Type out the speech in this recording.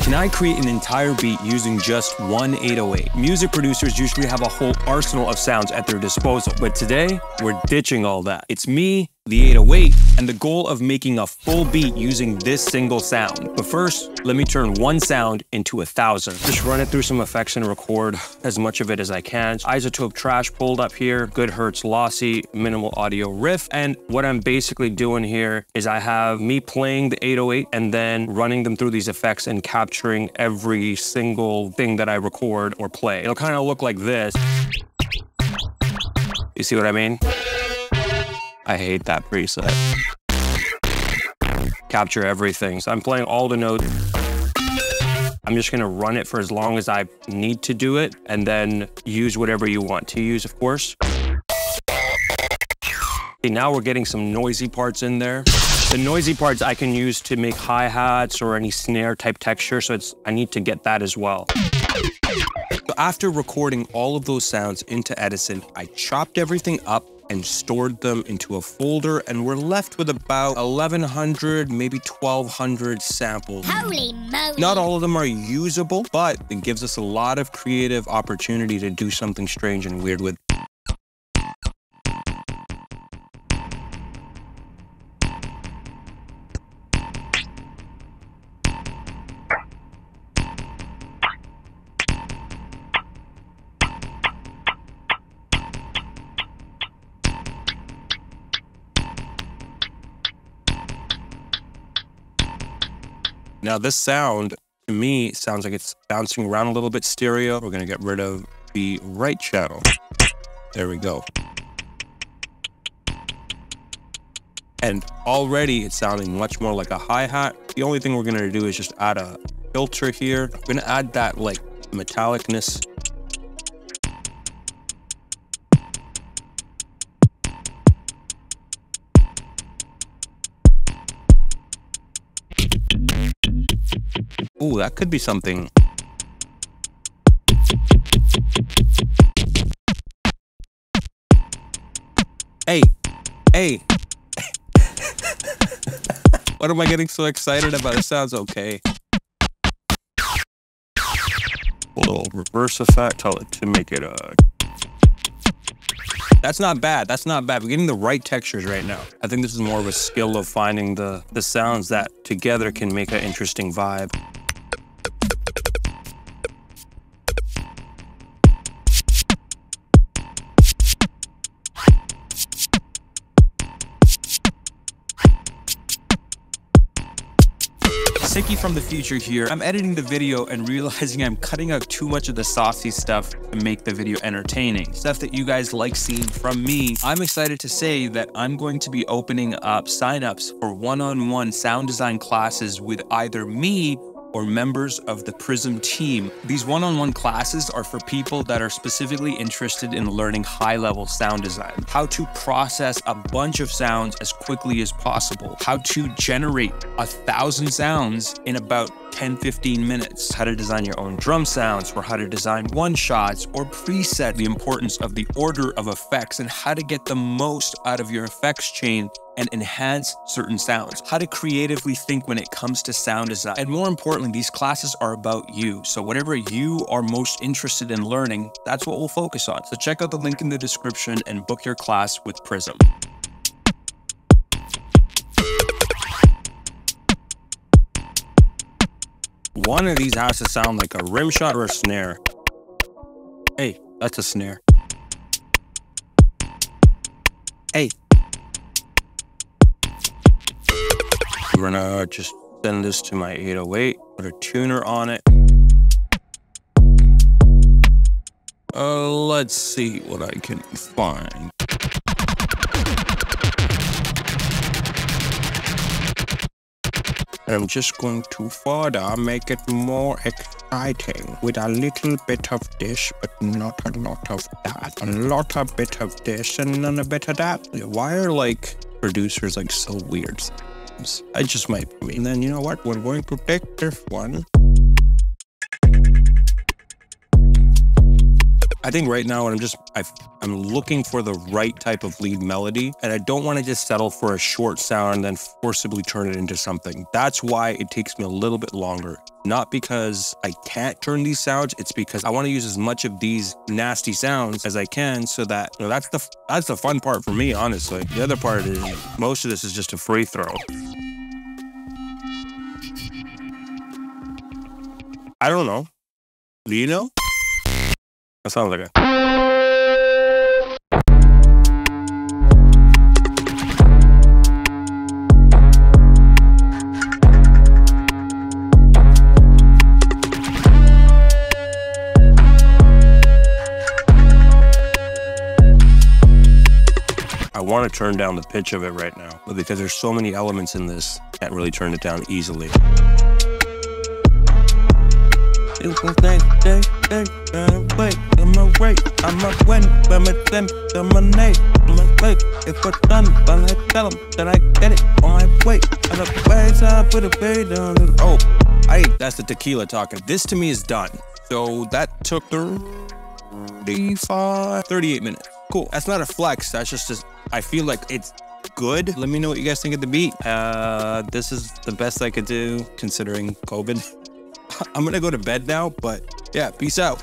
Can I create an entire beat using just one 808? Music producers usually have a whole arsenal of sounds at their disposal, but today we're ditching all that. It's me, the 808, and the goal of making a full beat using this single sound. But first, let me turn one sound into a thousand. Just run it through some effects and record as much of it as I can. iZotope trash pulled up here, Goodhertz lossy, minimal audio Rift. And what I'm basically doing here is I have me playing the 808 and then running them through these effects and capturing every single thing that I record or play. It'll kind of look like this. You see what I mean? I hate that preset. Capture everything. So I'm playing all the notes. I'm just gonna run it for as long as I need to do it and then use whatever you want to use, of course. Okay, now we're getting some noisy parts in there. The noisy parts I can use to make hi-hats or any snare type texture, so it's I need to get that as well. So after recording all of those sounds into Edison, I chopped everything up and stored them into a folder and we're left with about 1100 maybe 1200 samples. Holy moly. Not all of them are usable but it gives us a lot of creative opportunity to do something strange and weird with Now this sound, to me, sounds like it's bouncing around a little bit stereo. We're gonna get rid of the right channel. There we go. And already it's sounding much more like a hi-hat. The only thing we're gonna do is just add a filter here. I'm gonna add that like metallicness Ooh, that could be something. Hey, hey. what am I getting so excited about? It sounds okay. A little reverse effect, to make it a uh, that's not bad. That's not bad. We're getting the right textures right now. I think this is more of a skill of finding the, the sounds that together can make an interesting vibe. Sikky from the future here. I'm editing the video and realizing I'm cutting out too much of the saucy stuff to make the video entertaining. Stuff that you guys like seeing from me. I'm excited to say that I'm going to be opening up signups for one-on-one -on -one sound design classes with either me or members of the Prism team. These one-on-one classes are for people that are specifically interested in learning high-level sound design, how to process a bunch of sounds as quickly as possible, how to generate a thousand sounds in about 10 15 minutes, how to design your own drum sounds, or how to design one shots or preset the importance of the order of effects and how to get the most out of your effects chain and enhance certain sounds, how to creatively think when it comes to sound design. And more importantly, these classes are about you. So whatever you are most interested in learning, that's what we'll focus on. So check out the link in the description and book your class with Prism. One of these has to sound like a rim shot or a snare. Hey, that's a snare. Hey. We're gonna just send this to my 808, put a tuner on it. Uh, let's see what I can find. I'm just going to further make it more exciting with a little bit of this, but not a lot of that. A lot of bit of this and then a bit of that. Why are like producers like so weird? I just might be. And then you know what? We're going to take this one. I think right now I'm just i am looking for the right type of lead melody, and I don't want to just settle for a short sound and then forcibly turn it into something. That's why it takes me a little bit longer. Not because I can't turn these sounds. It's because I want to use as much of these nasty sounds as I can so that you know, that's the that's the fun part for me, honestly. The other part is most of this is just a free throw. I don't know. Do you know? That sounds like a want to turn down the pitch of it right now, but because there's so many elements in this, can't really turn it down easily. Oh, I that's the tequila talking. This to me is done. So that took 35, 38 minutes. Cool. That's not a flex. That's just a, I feel like it's good. Let me know what you guys think of the beat. Uh, this is the best I could do considering COVID. I'm gonna go to bed now, but yeah, peace out.